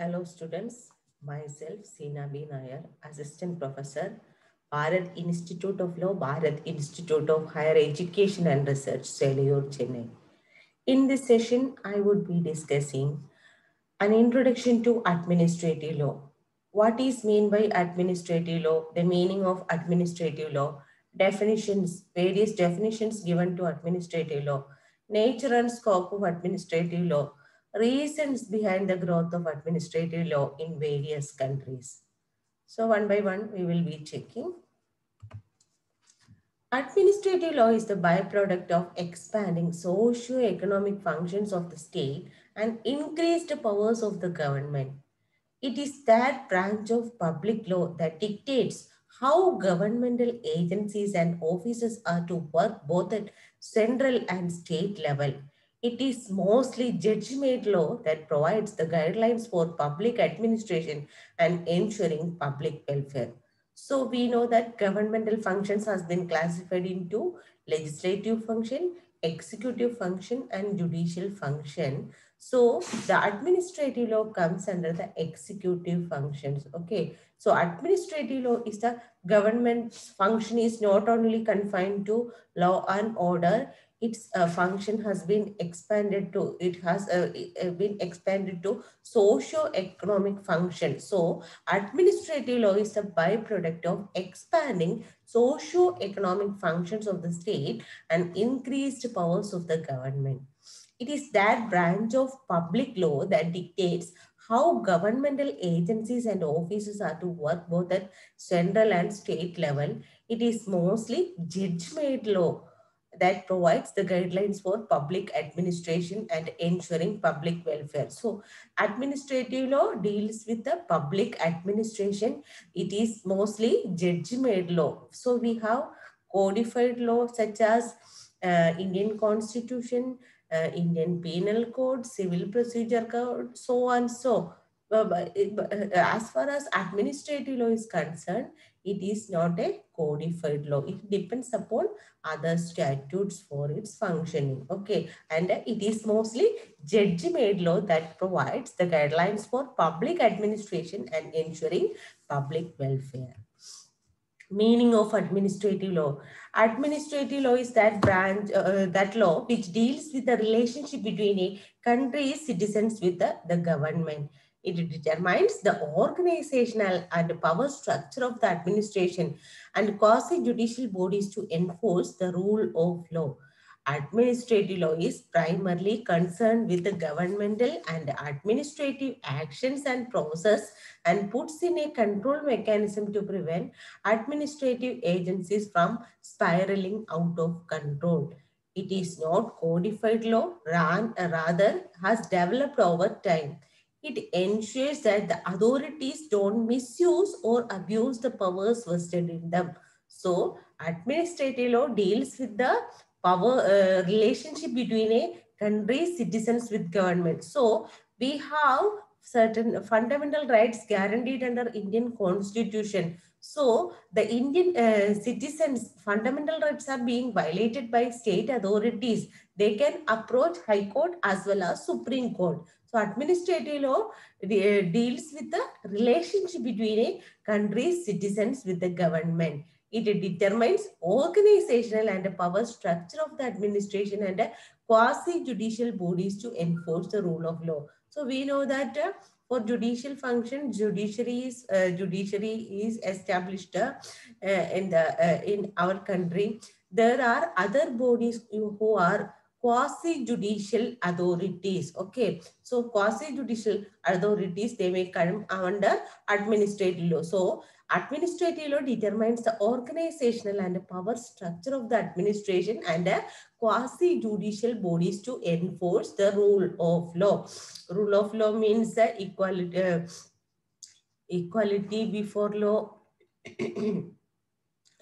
Hello students, myself Seena B. Nair, Assistant Professor, Bharat Institute of Law, Bharat Institute of Higher Education and Research, Selaiyur, Chennai. In this session, I would be discussing an introduction to administrative law. What is mean by administrative law? The meaning of administrative law, definitions, various definitions given to administrative law, nature and scope of administrative law, reasons behind the growth of administrative law in various countries. So one by one, we will be checking. Administrative law is the byproduct of expanding socio-economic functions of the state and increased powers of the government. It is that branch of public law that dictates how governmental agencies and offices are to work both at central and state level. It is mostly judge-made law that provides the guidelines for public administration and ensuring public welfare. So we know that governmental functions has been classified into legislative function, executive function, and judicial function. So the administrative law comes under the executive functions. Okay. So administrative law is the government's function is not only confined to law and order. Its uh, function has been expanded to, it has uh, been expanded to socio-economic function. So administrative law is a byproduct of expanding socio-economic functions of the state and increased powers of the government. It is that branch of public law that dictates how governmental agencies and offices are to work both at central and state level. It is mostly judge-made law that provides the guidelines for public administration and ensuring public welfare. So administrative law deals with the public administration. It is mostly judge-made law. So we have codified law such as uh, Indian constitution, uh, Indian Penal Code, Civil Procedure Code, so on so. Uh, uh, uh, as far as administrative law is concerned, it is not a codified law. It depends upon other statutes for its functioning. Okay. And it is mostly judge-made law that provides the guidelines for public administration and ensuring public welfare meaning of administrative law administrative law is that branch uh, that law which deals with the relationship between a country's citizens with the, the government it determines the organizational and power structure of the administration and quasi judicial bodies to enforce the rule of law administrative law is primarily concerned with the governmental and administrative actions and process and puts in a control mechanism to prevent administrative agencies from spiraling out of control. It is not codified law, rather has developed over time. It ensures that the authorities don't misuse or abuse the powers vested in them. So, administrative law deals with the power uh, relationship between a country's citizens with government. So we have certain fundamental rights guaranteed under Indian constitution. So the Indian uh, citizens fundamental rights are being violated by state authorities. They can approach High Court as well as Supreme Court. So administrative law uh, deals with the relationship between a country's citizens with the government. It determines organizational and power structure of the administration and quasi-judicial bodies to enforce the rule of law. So we know that uh, for judicial function, judiciary is, uh, judiciary is established uh, in, the, in our country. There are other bodies who are quasi-judicial authorities. Okay, so quasi-judicial authorities, they may come under administrative law. So administrative law determines the organizational and power structure of the administration and uh, quasi-judicial bodies to enforce the rule of law. Rule of law means uh, equality, uh, equality before law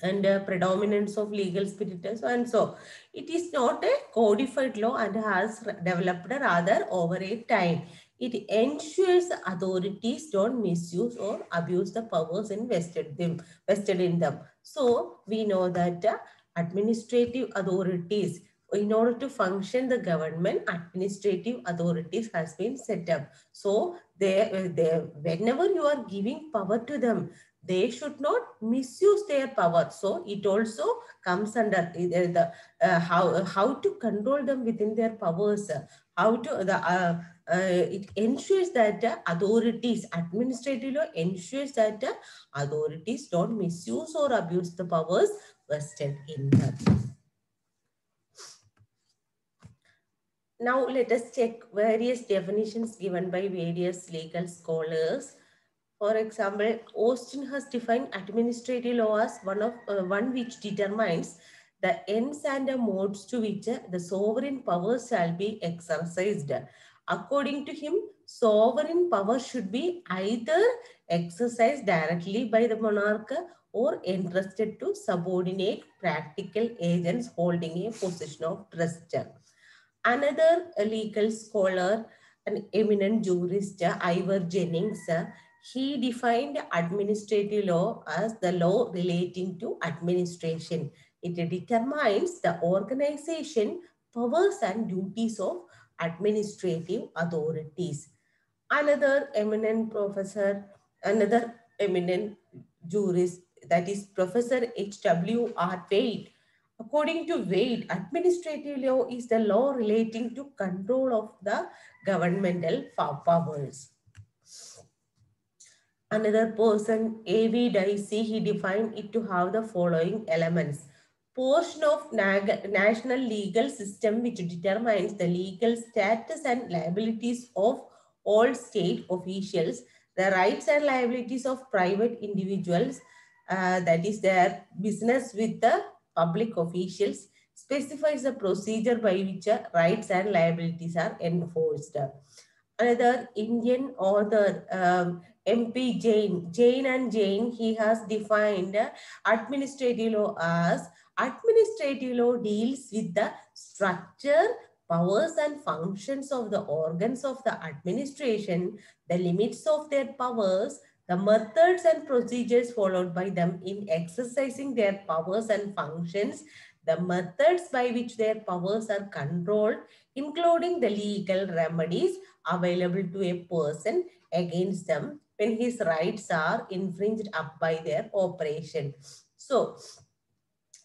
and uh, predominance of legal spirit and so it is not a codified law and has developed rather over a time it ensures authorities don't misuse or abuse the powers invested them vested in them so we know that uh, administrative authorities in order to function the government, administrative authorities has been set up. So they, they, whenever you are giving power to them, they should not misuse their power. So it also comes under the, uh, how, how to control them within their powers, how to, the, uh, uh, it ensures that uh, authorities, administrative law ensures that uh, authorities don't misuse or abuse the powers vested in them. Now let us check various definitions given by various legal scholars. For example, Austin has defined administrative law as one of uh, one which determines the ends and the modes to which the sovereign powers shall be exercised. According to him, sovereign power should be either exercised directly by the monarch or entrusted to subordinate practical agents holding a position of trust. Another legal scholar, an eminent jurist, Ivor Jennings, he defined administrative law as the law relating to administration. It determines the organization, powers and duties of administrative authorities. Another eminent professor, another eminent jurist, that is Professor H.W. R. Wade. According to Wade, administrative law is the law relating to control of the governmental powers. Another person, A.V. Dicey, he defined it to have the following elements portion of national legal system which determines the legal status and liabilities of all state officials, the rights and liabilities of private individuals, uh, that is their business with the public officials, specifies the procedure by which rights and liabilities are enforced. Another Indian author, um, MP Jain, Jain and Jain, he has defined administrative law as administrative law deals with the structure, powers and functions of the organs of the administration, the limits of their powers, the methods and procedures followed by them in exercising their powers and functions, the methods by which their powers are controlled, including the legal remedies available to a person against them when his rights are infringed up by their operation. So,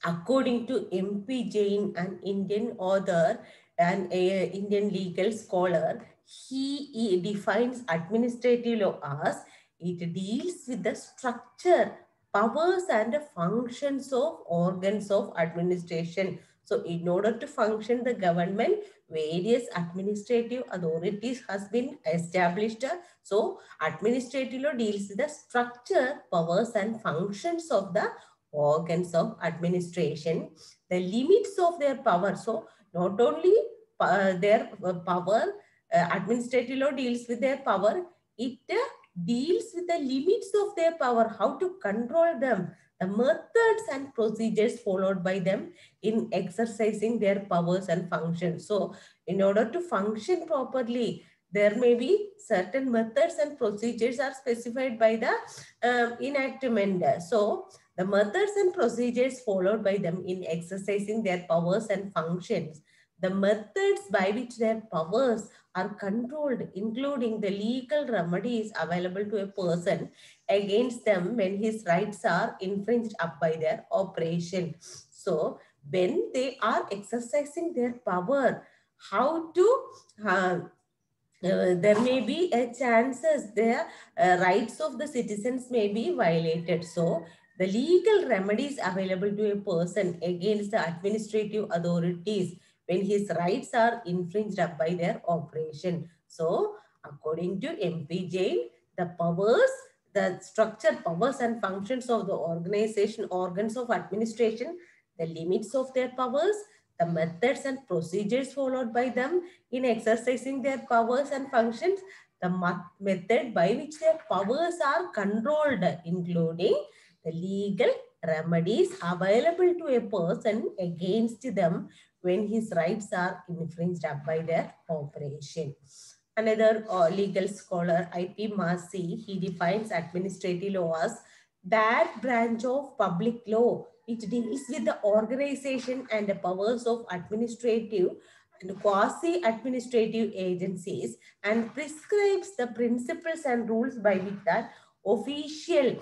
according to MP Jain, an Indian author and a Indian legal scholar, he, he defines administrative law as it deals with the structure, powers and functions of organs of administration. So in order to function the government, various administrative authorities has been established. So administrative law deals with the structure, powers and functions of the organs of administration, the limits of their power. So not only uh, their uh, power, uh, administrative law deals with their power, it uh, deals with the limits of their power, how to control them, the methods and procedures followed by them in exercising their powers and functions. So in order to function properly, there may be certain methods and procedures are specified by the um, enactment. So the methods and procedures followed by them in exercising their powers and functions, the methods by which their powers are controlled, including the legal remedies available to a person against them when his rights are infringed up by their operation. So when they are exercising their power, how to uh, uh, there may be a chances their uh, rights of the citizens may be violated. So the legal remedies available to a person against the administrative authorities when his rights are infringed by their operation. So, according to MP Jain, the powers, the structure, powers and functions of the organization, organs of administration, the limits of their powers, the methods and procedures followed by them in exercising their powers and functions, the method by which their powers are controlled, including the legal remedies available to a person against them when his rights are infringed by their operation. Another uh, legal scholar, I.P. Massey, he defines administrative law as that branch of public law which deals with the organization and the powers of administrative and quasi-administrative agencies and prescribes the principles and rules by which that official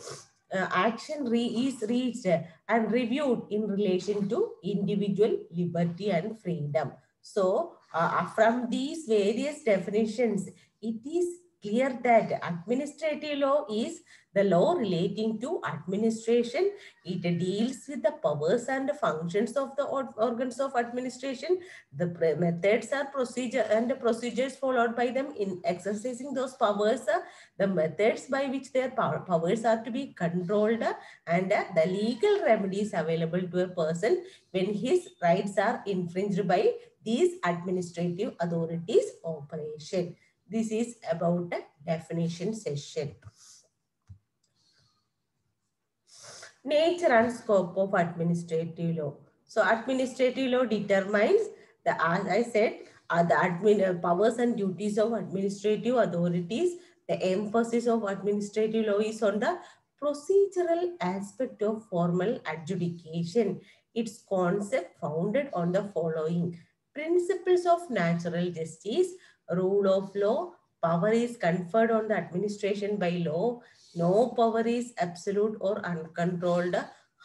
uh, action re is reached and reviewed in relation to individual liberty and freedom. So uh, from these various definitions, it is clear that administrative law is the law relating to administration. It deals with the powers and functions of the organs of administration. The methods are procedure and the procedures followed by them in exercising those powers. Uh, the methods by which their powers are to be controlled uh, and uh, the legal remedies available to a person when his rights are infringed by these administrative authorities operation. This is about the definition session. Nature and scope of administrative law. So administrative law determines the, as I said, are the admin uh, powers and duties of administrative authorities. The emphasis of administrative law is on the procedural aspect of formal adjudication. Its concept founded on the following principles of natural justice, rule of law, power is conferred on the administration by law, no power is absolute or uncontrolled,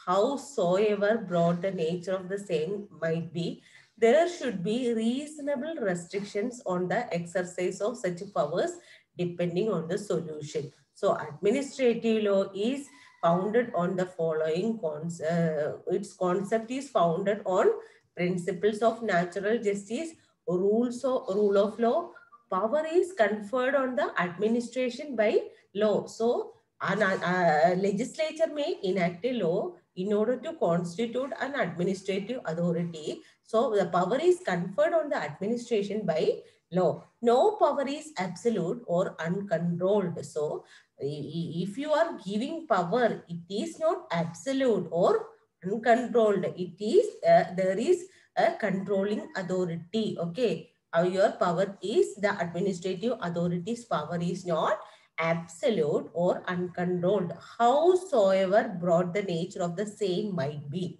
howsoever broad the nature of the same might be, there should be reasonable restrictions on the exercise of such powers depending on the solution. So administrative law is founded on the following, uh, its concept is founded on principles of natural justice, rules of rule of law, power is conferred on the administration by law. So, an uh, legislature may enact a law in order to constitute an administrative authority. So, the power is conferred on the administration by law. No power is absolute or uncontrolled. So, if you are giving power, it is not absolute or uncontrolled. It is, uh, there is a controlling authority. Okay your power is the administrative authority's power is not absolute or uncontrolled, howsoever broad the nature of the same might be.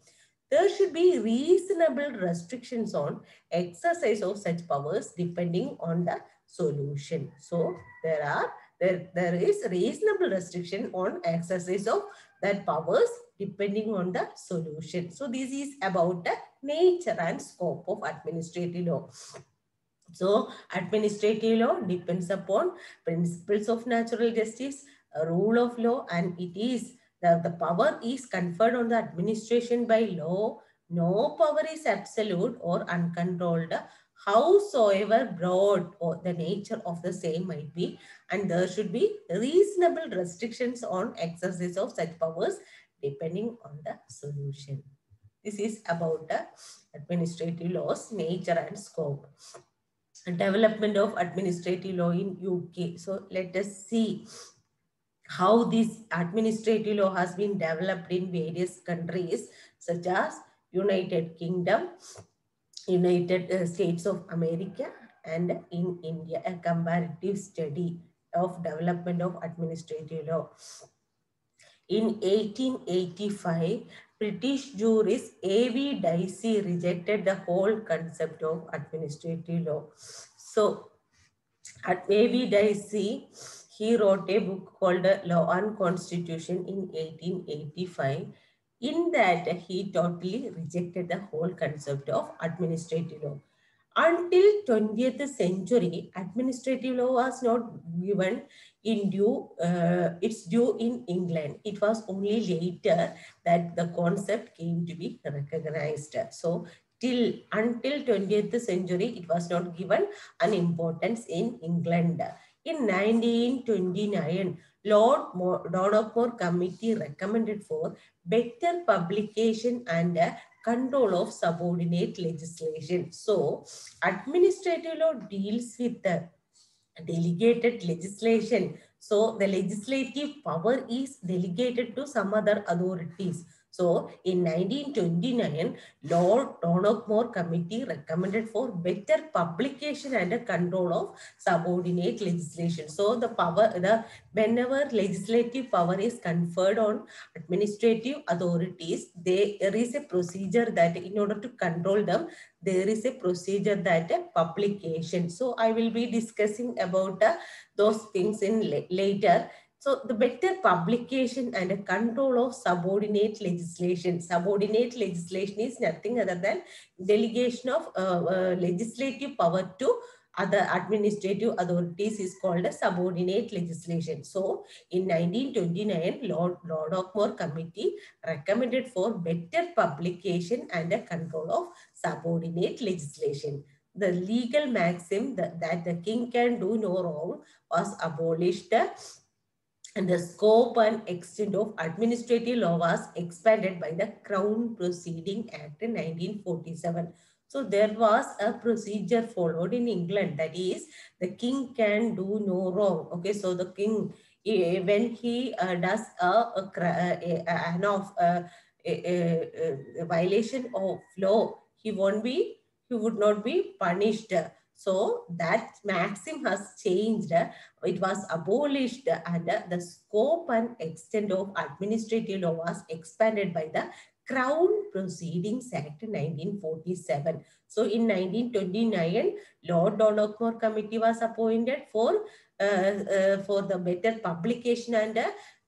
There should be reasonable restrictions on exercise of such powers depending on the solution. So there are there, there is reasonable restriction on exercise of that powers depending on the solution. So this is about the nature and scope of administrative law. So administrative law depends upon principles of natural justice, rule of law, and it is the, the power is conferred on the administration by law. No power is absolute or uncontrolled, howsoever broad or the nature of the same might be, and there should be reasonable restrictions on exercise of such powers depending on the solution. This is about the administrative laws, nature and scope development of administrative law in UK. So let us see how this administrative law has been developed in various countries such as United Kingdom, United uh, States of America and in India, a comparative study of development of administrative law. In 1885, British jurist A.V. Dicey rejected the whole concept of administrative law. So, at A.V. Dicey, he wrote a book called Law and Constitution in 1885. In that, he totally rejected the whole concept of administrative law. Until 20th century, administrative law was not given in due, uh, it's due in England. It was only later that the concept came to be recognized. So till until 20th century, it was not given an importance in England. In 1929, Lord, Lord of Committee recommended for better publication and control of subordinate legislation. So, administrative law deals with the delegated legislation. So the legislative power is delegated to some other authorities. So in 1929, Lord Donoughmore Committee recommended for better publication and control of subordinate legislation. So the power, the whenever legislative power is conferred on administrative authorities, they, there is a procedure that in order to control them, there is a procedure that a publication. So I will be discussing about uh, those things in later. So the better publication and control of subordinate legislation. Subordinate legislation is nothing other than delegation of uh, uh, legislative power to other administrative authorities is called a subordinate legislation. So in 1929, Lord, Lord Donoughmore Committee recommended for better publication and a control of subordinate legislation. The legal maxim that, that the king can do no wrong was abolished and the scope and extent of administrative law was expanded by the Crown Proceeding Act in 1947. So there was a procedure followed in England that is the king can do no wrong. Okay, so the king when he uh, does a, a, a, a, a, a violation of law, he won't be he would not be punished. So that maxim has changed. It was abolished and the scope and extent of administrative law was expanded by the Crown Proceedings Act 1947. So in 1929, Lord Donoughmore Committee was appointed for, uh, uh, for the better publication and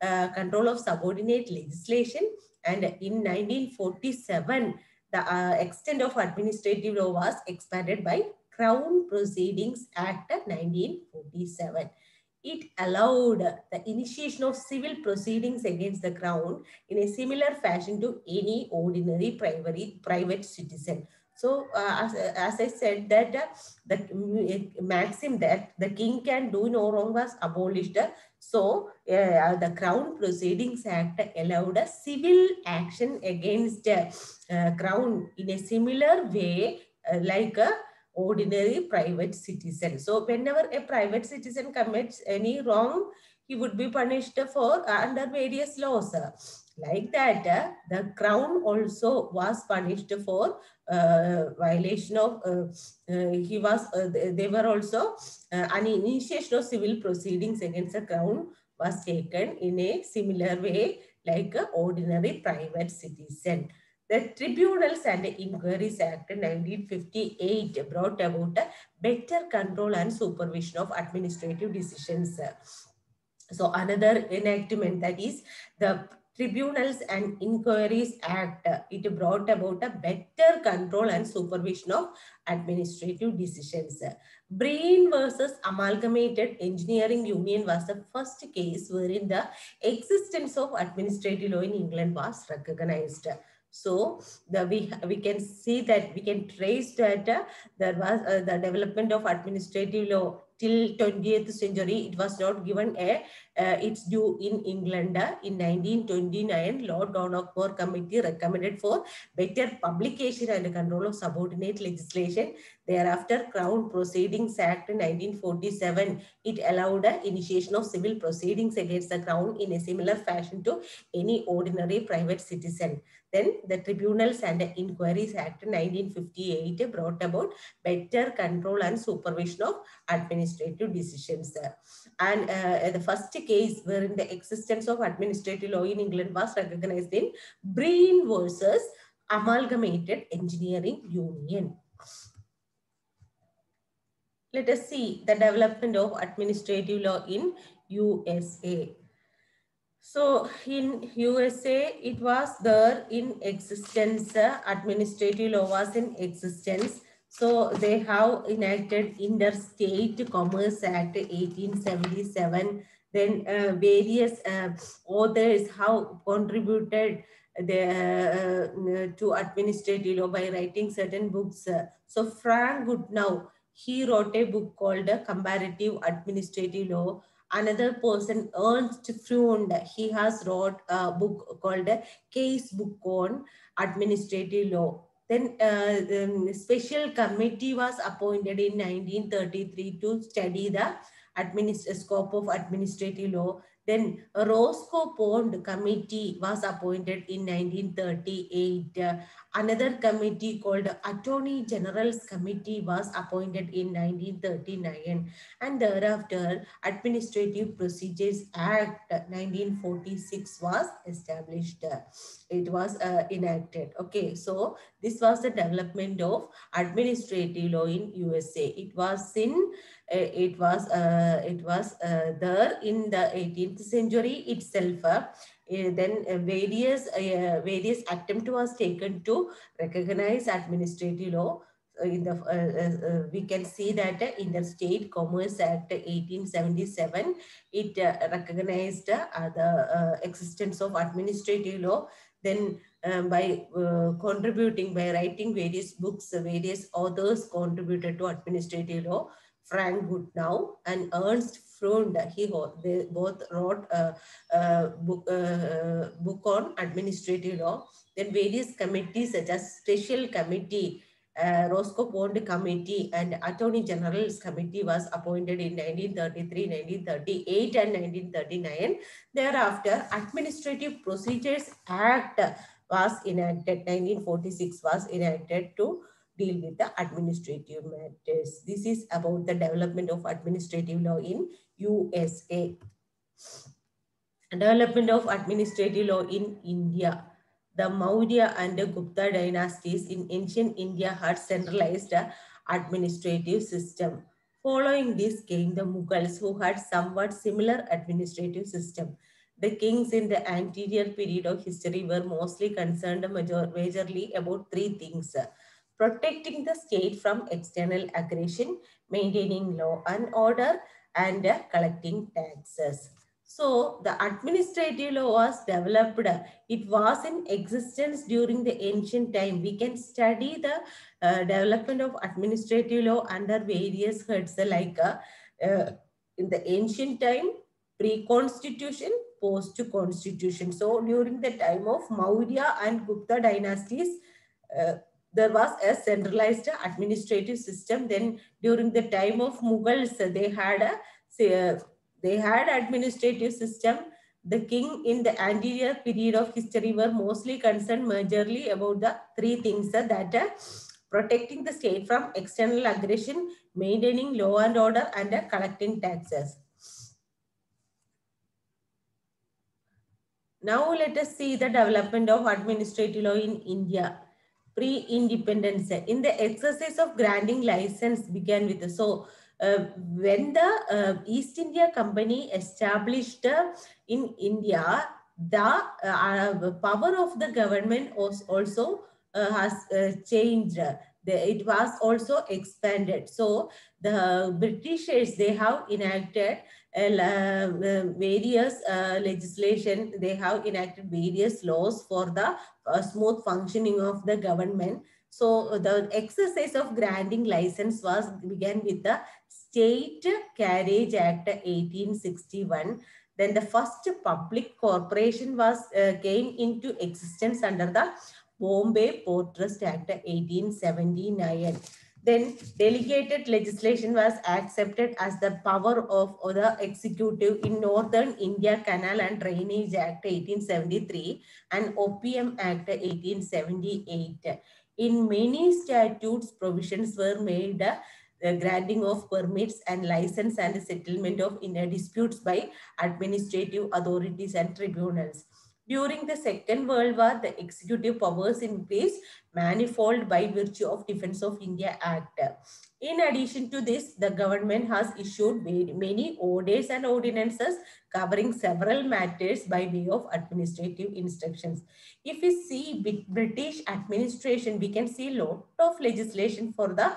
uh, control of subordinate legislation. And in 1947, the uh, extent of administrative law was expanded by Crown Proceedings Act 1947. It allowed the initiation of civil proceedings against the Crown in a similar fashion to any ordinary private, private citizen. So uh, as, as I said that uh, the maxim that the king can do no wrong was abolished. So uh, the Crown Proceedings Act allowed a civil action against uh, Crown in a similar way uh, like ordinary private citizen. So whenever a private citizen commits any wrong, he would be punished for uh, under various laws. Like that, uh, the crown also was punished for uh, violation of, uh, uh, he was, uh, they were also, an initiation of civil proceedings against the crown was taken in a similar way like an ordinary private citizen. The Tribunals and Inquiries Act 1958 brought about a better control and supervision of administrative decisions. So another enactment that is the Tribunals and Inquiries Act, it brought about a better control and supervision of administrative decisions. Breen versus Amalgamated Engineering Union was the first case wherein the existence of administrative law in England was recognized. So the we we can see that we can trace that uh, there was uh, the development of administrative law till 20th century. It was not given a uh, its due in England. In 1929, Lord Donoughmore Committee recommended for better publication and control of subordinate legislation. Thereafter, Crown Proceedings Act 1947, it allowed the initiation of civil proceedings against the Crown in a similar fashion to any ordinary private citizen. Then the Tribunals and Inquiries Act 1958 brought about better control and supervision of administrative decisions. And uh, the first case wherein the existence of administrative law in England was recognized in Breen versus Amalgamated Engineering Union. Let us see the development of administrative law in USA. So in USA, it was there in existence, uh, administrative law was in existence. So they have enacted Interstate Commerce Act 1877. Then uh, various uh, authors have contributed the, uh, to administrative law by writing certain books. So Frank Goodnow, he wrote a book called Comparative Administrative Law another person ernst freund he has wrote a book called case book on administrative law then uh, special committee was appointed in 1933 to study the administ- scope of administrative law. Then Roscoe Pound Committee was appointed in 1938. Uh, another committee called Attorney General's Committee was appointed in 1939. And thereafter, Administrative Procedures Act 1946 was established. It was uh, enacted. Okay, so this was the development of administrative law in USA. It was in it was uh, it was uh, there in the 18th century itself. Uh, then uh, various uh, various attempt was taken to recognize administrative law. in the we can see that in the State Commerce Act 1877, it recognized the existence of administrative law. Then by uh, contributing, by writing various books, uh, various authors contributed to administrative law. Frank Goodnow and Ernst Freund, he they both wrote a, a book, book on administrative law. Then various committees such as Special Committee, uh, Roscoe Pound Committee and Attorney General's Committee was appointed in 1933, 1938 and 1939. Thereafter, Administrative Procedures Act was enacted, 1946 was enacted to deal with the administrative matters. This is about the development of administrative law in USA. Development of administrative law in India. The Maurya and the Gupta dynasties in ancient India had centralized administrative system. Following this came the Mughals who had somewhat similar administrative system. The kings in the anterior period of history were mostly concerned major, majorly about three things. Protecting the state from external aggression, maintaining law and order, and collecting taxes. So the administrative law was developed. It was in existence during the ancient time. We can study the uh, development of administrative law under various heads like uh, uh, in the ancient time, pre-constitution, post-constitution. So during the time of Maurya and Gupta dynasties, uh, there was a centralized administrative system. Then during the time of Mughals, they had a say, they had administrative system. The king in the anterior period of history were mostly concerned majorly about the three things uh, that uh, protecting the state from external aggression, maintaining law and order, and uh, collecting taxes. Now let us see the development of administrative law in India pre-independence. In the exercise of granting license began with, so uh, when the uh, East India Company established uh, in India, the uh, power of the government was also uh, has uh, changed. The, it was also expanded. So the Britishers, they have enacted Uh, uh, various uh, legislation, they have enacted various laws for the smooth functioning of the government. So the exercise of granting license was began with the Stage Carriage Act 1861. Then the first public corporation was uh, came into existence under the Bombay Port Trust Act 1879. Then delegated legislation was accepted as the power of the executive in Northern India Canal and Drainage Act 1873 and Opium Act 1878. In many statutes, provisions were made uh, the granting of permits and license and settlement of inner disputes by administrative authorities and tribunals. During the Second World War, the executive powers increased manifold by virtue of Defense of India Act. In addition to this, the government has issued many orders and ordinances covering several matters by way of administrative instructions. If we see British administration, we can see a lot of legislation for the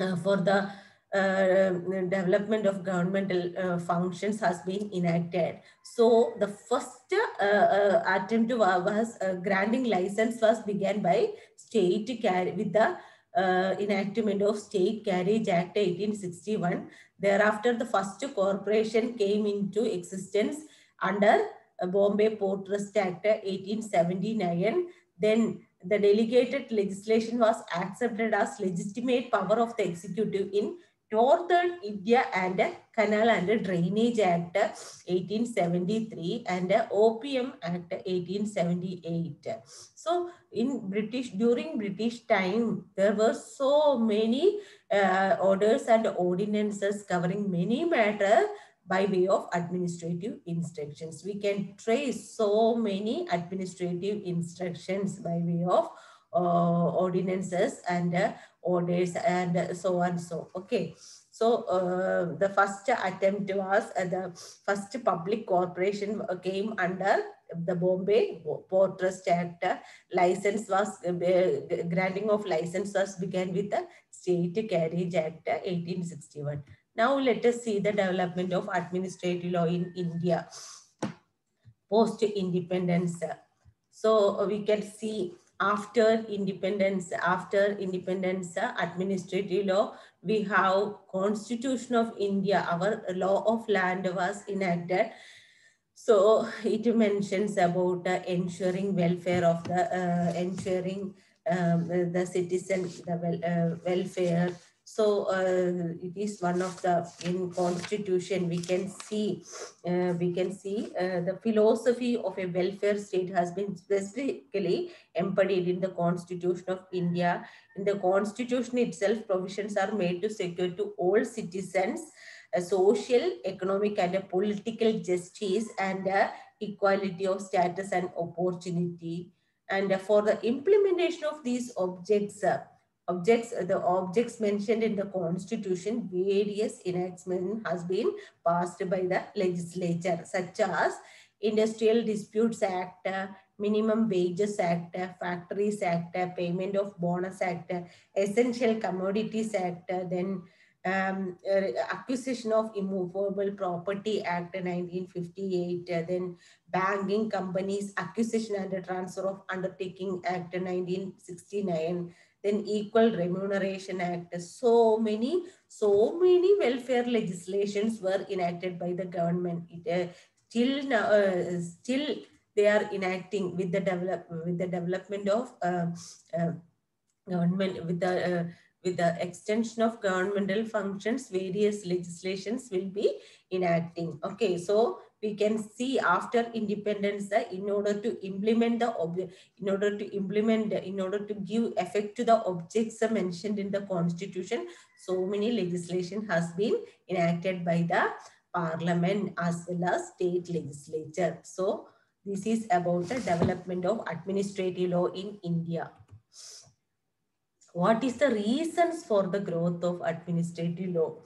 uh, for the development of governmental uh, functions has been enacted. So the first uh, uh attempt was uh, granting license was began by state with the enactment of Stage Carriage Act 1861. Thereafter, the first corporation came into existence under Bombay Port Trust Act 1879. Then the delegated legislation was accepted as legitimate power of the executive in Northern India and Canal and Drainage Act 1873 and Opium Act 1878. So in British, during British time, there were so many uh, orders and ordinances covering many matter by way of administrative instructions. We can trace so many administrative instructions by way of uh, ordinances and uh, orders and so on so okay so uh, the first attempt was uh, the first public corporation came under the Bombay Port Trust Act. License was uh, granting of license was began with the Stage Carriage Act 1861. Now let us see the development of administrative law in India post independence. So we can see after independence, after independence, administrative law, we have Constitution of India, our law of land was enacted. So it mentions about uh, ensuring welfare of the, uh, ensuring um, the citizen, the wel uh, welfare, so uh, it is one of the in constitution we can see uh, we can see uh, the philosophy of a welfare state has been specifically embodied in the constitution of India. In the constitution itself, provisions are made to secure to all citizens a social, economic, and a political justice and equality of status and opportunity. And for the implementation of these objects, objects, the objects mentioned in the constitution, various enactments has been passed by the legislature, such as Industrial Disputes Act, Minimum Wages Act, Factories Act, Payment of Bonus Act, Essential Commodities Act, then um, Acquisition of Immovable Property Act 1958, uh, then Banking Companies Acquisition and Transfer of Undertaking Act 1969, then Equal Remuneration Act. So many, so many welfare legislations were enacted by the government. It, uh, still, now, uh, still they are enacting with the develop with the development of uh, uh government with the uh, with the extension of governmental functions, various legislations will be enacting. Okay, so we can see after independence uh, in order to implement the in order to implement uh, in order to give effect to the objects uh, mentioned in the constitution so many legislation has been enacted by the parliament as well as state legislature. So this is about the development of administrative law in india. What is the reasons for the growth of administrative law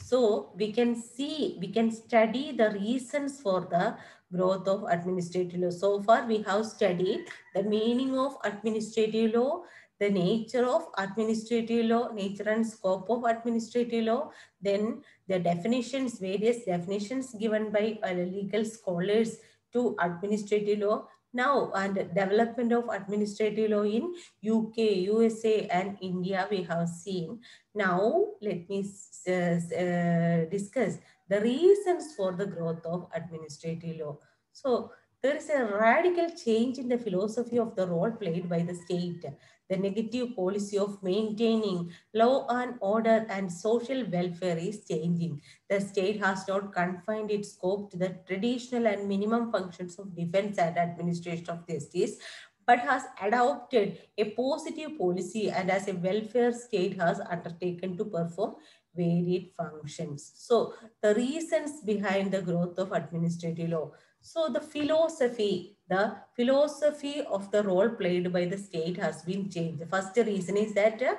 so we can see, we can study the reasons for the growth of administrative law. So far we have studied the meaning of administrative law, the nature of administrative law, nature and scope of administrative law, then the definitions, various definitions given by legal scholars to administrative law, now, and development of administrative law in UK, USA, and India, we have seen. Now, let me uh, uh, discuss the reasons for the growth of administrative law. So, there is a radical change in the philosophy of the role played by the state the negative policy of maintaining law and order and social welfare is changing. The state has not confined its scope to the traditional and minimum functions of defense and administration of justice, but has adopted a positive policy and as a welfare state has undertaken to perform varied functions. So the reasons behind the growth of administrative law. So the philosophy, the philosophy of the role played by the state has been changed. The first reason is that uh,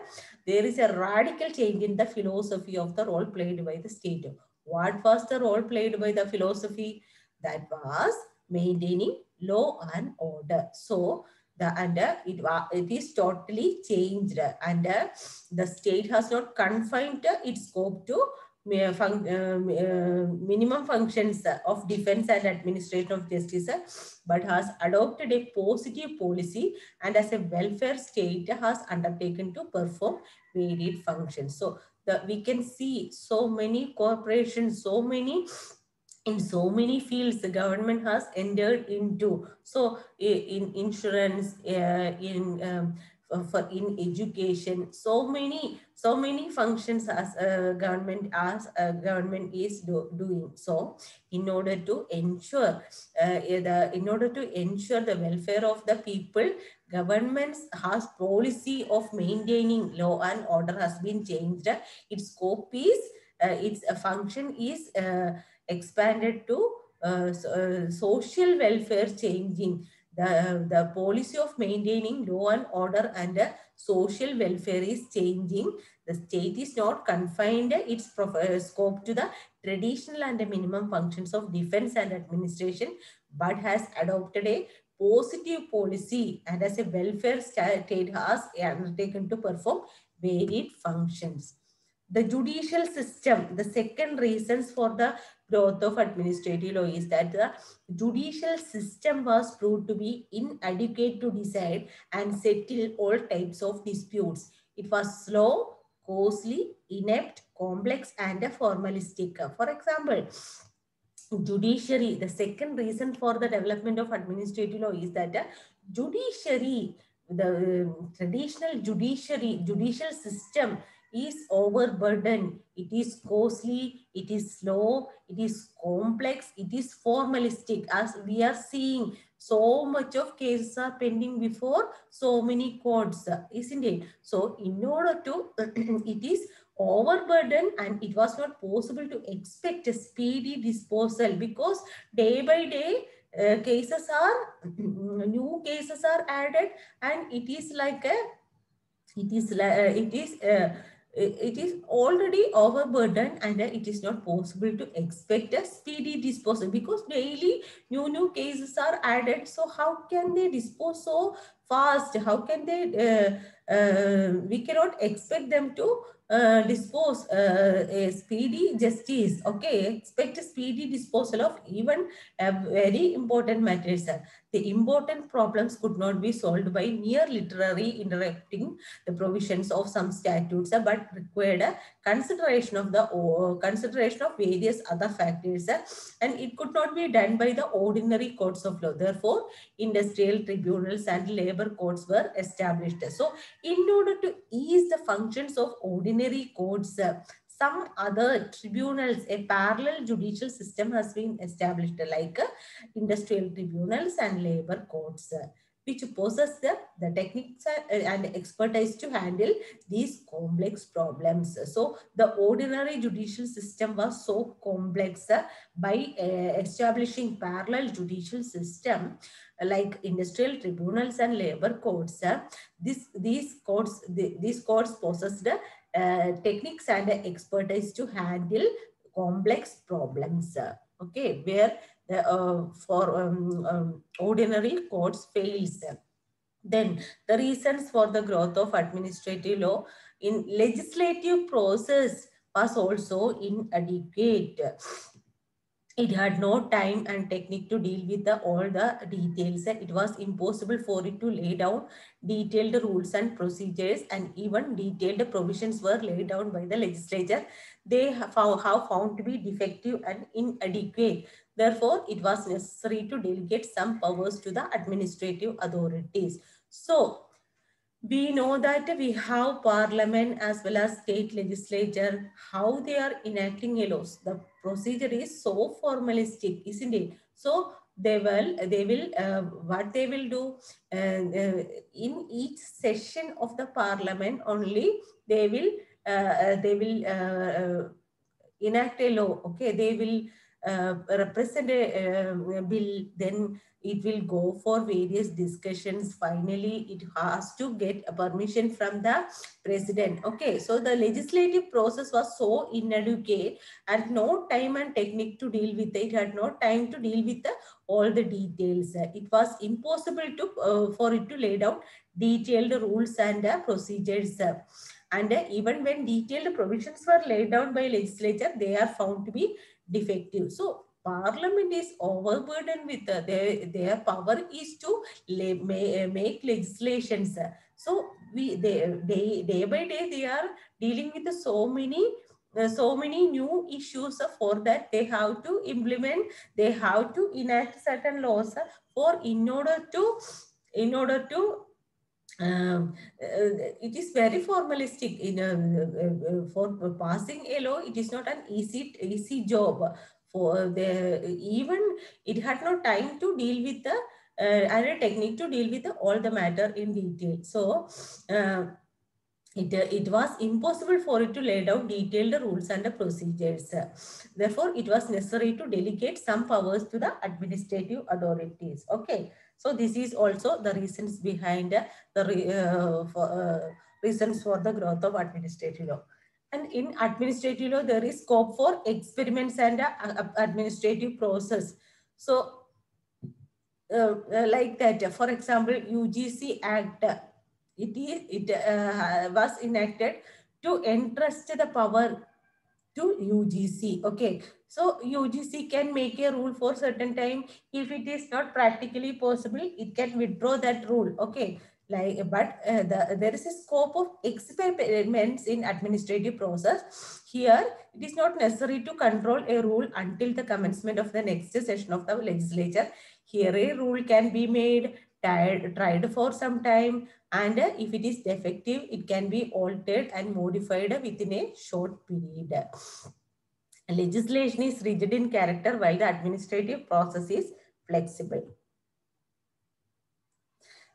there is a radical change in the philosophy of the role played by the state. What was the role played by the philosophy? That was maintaining law and order. So the and uh, it, uh, it is totally changed and uh, the state has not confined its scope to fun, uh, minimum functions of defense and administration of justice, but has adopted a positive policy and as a welfare state has undertaken to perform varied functions. So we can see so many corporations, so many in so many fields the government has entered into. So in insurance, uh, in um, for, in education. So many so many functions as uh, government as uh, government is do, doing. So in order to ensure uh, the, in order to ensure the welfare of the people governments has policy of maintaining law and order has been changed. Its scope is uh, its function is uh, expanded to uh, so, social welfare changing the, uh, the policy of maintaining law and order and uh, social welfare is changing. The state is not confined uh, its uh, scope to the traditional and the minimum functions of defense and administration, but has adopted a positive policy and as a welfare state has undertaken to perform varied functions. The judicial system, the second reasons for the growth of administrative law is that the judicial system was proved to be inadequate to decide and settle all types of disputes. It was slow, costly, inept, complex, and formalistic. For example, judiciary, the second reason for the development of administrative law is that the judiciary, the traditional judiciary, judicial system is overburdened, it is costly, it is slow, it is complex, it is formalistic as we are seeing so much of cases are pending before so many courts, isn't it? So in order to, it is overburdened and it was not possible to expect a speedy disposal because day by day uh, cases are, new cases are added and it is like a, it is, uh, it is, uh, it is already overburdened and it is not possible to expect a speedy disposal because daily new new cases are added. So how can they dispose so fast? How can they uh, uh, we cannot expect them to uh, dispose uh, a speedy justice. Okay expect a speedy disposal of even a very important matters the important problems could not be solved by mere literary interrupting the provisions of some statutes but required a consideration of the consideration of various other factors and it could not be done by the ordinary courts of law. Therefore industrial tribunals and labor courts were established. So in order to ease the functions of ordinary courts, some other tribunals, a parallel judicial system has been established like uh, industrial tribunals and labor courts, uh, which possess the, uh, the techniques uh, and expertise to handle these complex problems. So the ordinary judicial system was so complex uh, by establishing parallel judicial system like industrial tribunals and labor courts. This, these courts, the, these courts possessed uh, techniques and expertise to handle complex problems. Okay, where the, uh, for um, um, ordinary courts fails. Then the reasons for the growth of administrative law in legislative process was also inadequate it had no time and technique to deal with the, all the details. It was impossible for it to lay down detailed rules and procedures and even detailed provisions were laid down by the legislature. They have found, have found to be defective and inadequate. Therefore, it was necessary to delegate some powers to the administrative authorities. So, we know that we have parliament as well as state legislature, how they are enacting laws. The procedure is so formalistic, isn't it? So they will, they will, uh, what they will do uh, uh, in each session of the parliament only, they will, uh, uh, they will enact a law. Okay, they will represent a, a bill, then it will go for various discussions. Finally, it has to get a permission from the president. Okay, so the legislative process was so inadequate and no time and technique to deal with it. it had no time to deal with the, all the details. It was impossible to uh, for it to lay down detailed rules and uh, procedures. And uh, even when detailed provisions were laid down by legislature, they are found to be defective. So parliament is overburdened with uh, their, their power is to lay, may, make legislations. So we they, they day by day they are dealing with so many uh, so many new issues for that they have to implement they have to enact certain laws for in order to in order to um, uh, it is very formalistic in a, uh, for passing a law it is not an easy easy job for the even it had no time to deal with the uh, and a technique to deal with the, all the matter in detail so uh, it, it was impossible for it to lay down detailed rules and procedures. Therefore, it was necessary to delegate some powers to the administrative authorities. Okay. So this is also the reasons behind the uh, for, uh, reasons for the growth of administrative law. And in administrative law, there is scope for experiments and uh, administrative process. So uh, like that, for example, UGC Act it is it uh, was enacted to entrust the power to UGC. Okay, so UGC can make a rule for certain time. If it is not practically possible, it can withdraw that rule. Okay, like but uh, the, there is a scope of experiments in administrative process. Here, it is not necessary to control a rule until the commencement of the next session of the legislature. Here, a rule can be made tried, tried for some time and if it is defective, it can be altered and modified within a short period. Legislation is rigid in character while the administrative process is flexible.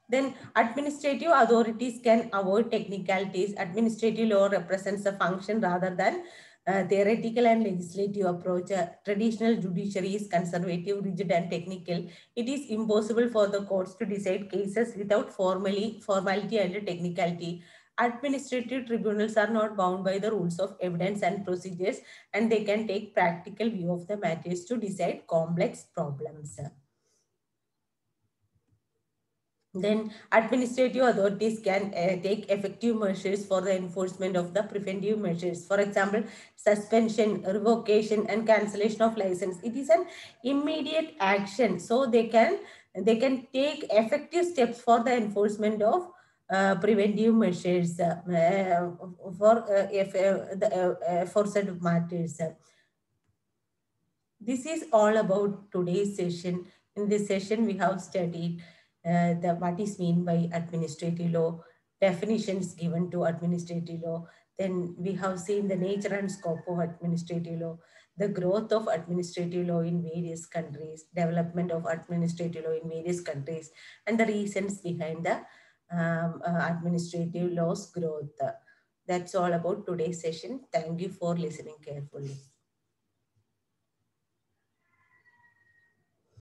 Then administrative authorities can avoid technicalities. Administrative law represents a function rather than uh, theoretical and legislative approach. Uh, traditional judiciary is conservative, rigid and technical. It is impossible for the courts to decide cases without formally formality and technicality. Administrative tribunals are not bound by the rules of evidence and procedures and they can take practical view of the matters to decide complex problems. Then administrative authorities can uh, take effective measures for the enforcement of the preventive measures. For example, suspension, revocation and cancellation of license. It is an immediate action. So they can, they can take effective steps for the enforcement of preventive measures for if, the enforced matters. This is all about today's session. In this session, we have studied the what is mean by administrative law, definitions given to administrative law. Then we have seen the nature and scope of administrative law, the growth of administrative law in various countries, development of administrative law in various countries, and the reasons behind the um, uh, administrative law's growth. That's all about today's session. Thank you for listening carefully.